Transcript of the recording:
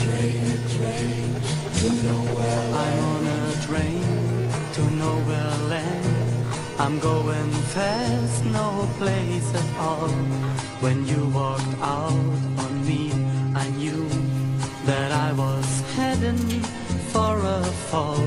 train, a train to nowhere I'm on a train to nowhere land. I'm going fast, no place at all. When you walked out on me, I knew that I was heading for a fall.